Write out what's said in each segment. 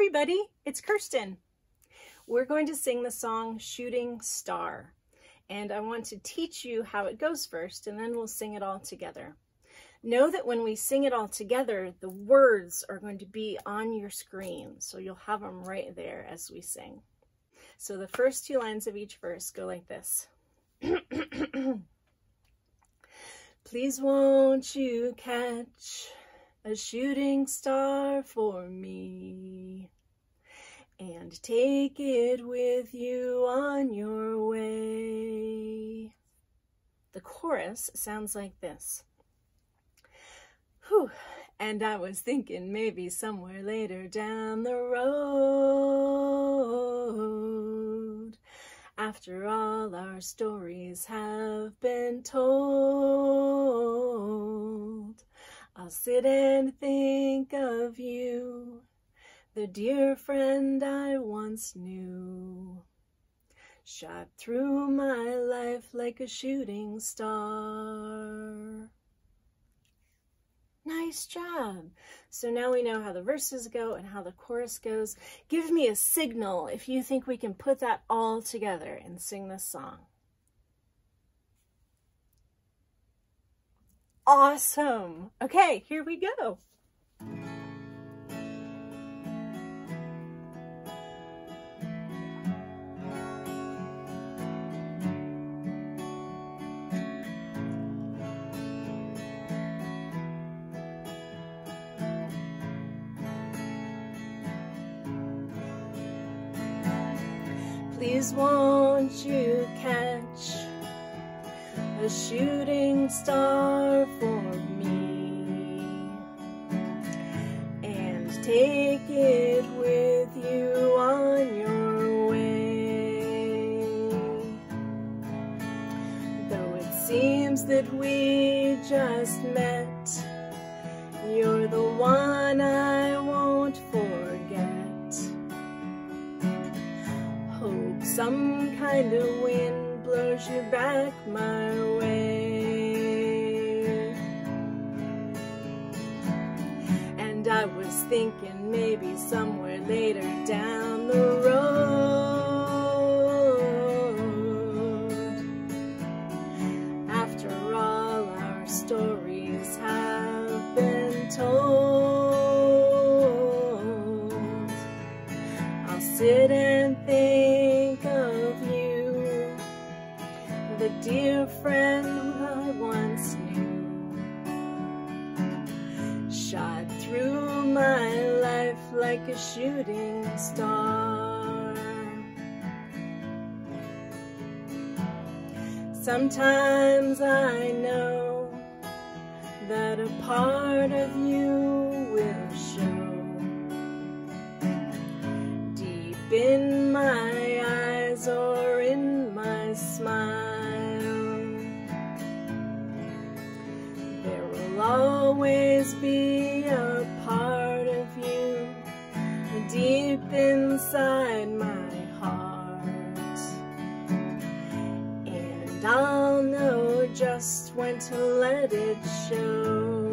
everybody, it's Kirstin. We're going to sing the song Shooting Star. And I want to teach you how it goes first, and then we'll sing it all together. Know that when we sing it all together, the words are going to be on your screen, so you'll have them right there as we sing. So the first two lines of each verse go like this. Please won't you catch a shooting star for me and take it with you on your way. The chorus sounds like this. Whew. And I was thinking maybe somewhere later down the road. After all our stories have been told, I'll sit and think of you, the dear friend I once knew. Shot through my life like a shooting star. Nice job. So now we know how the verses go and how the chorus goes. Give me a signal if you think we can put that all together and sing this song. Awesome. Okay, here we go. Please won't you catch a shooting star for me and take it with you on your way. Though it seems that we just met, you're the one I some kind of wind blows you back my way. And I was thinking maybe somewhere later down the road. After all our stories have been told, I'll sit and think dear friend I once knew. Shot through my life like a shooting star. Sometimes I know that a part of you will show deep in my eyes or in my smile. Always be a part of you deep inside my heart. And I'll know just when to let it show.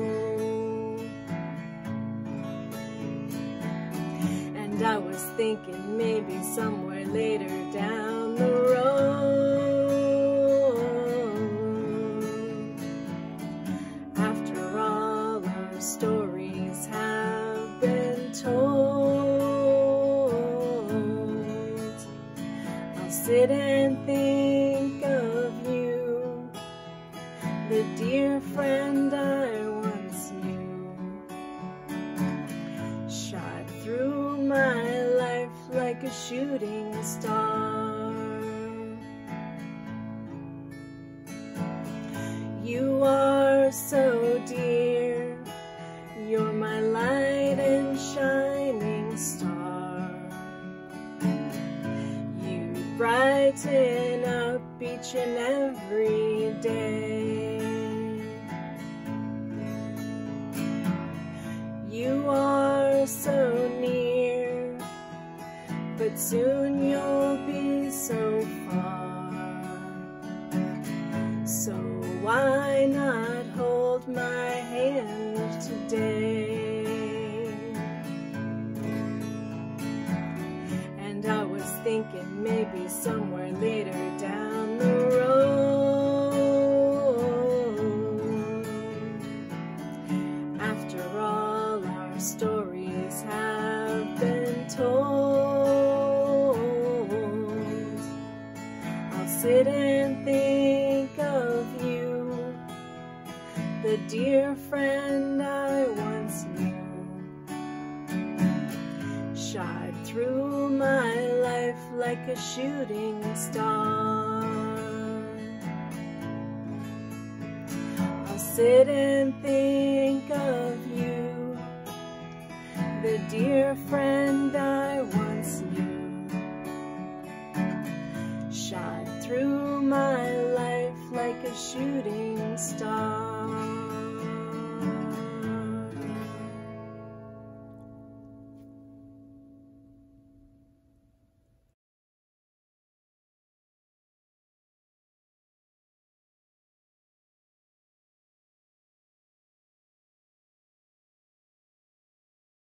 And I was thinking maybe somewhere later down the road. Sit and think of you, the dear friend I once knew. Shot through my life like a shooting star. You are so dear, you're my light and shining star. Brighten up each and every day. You are so near, but soon you'll be so far. So why not hold my hand today? Somewhere later down the road. After all our stories have been told, I'll sit and think of you, the dear friend like a shooting star. I'll sit and think of you, the dear friend I once knew. Shot through my life like a shooting star.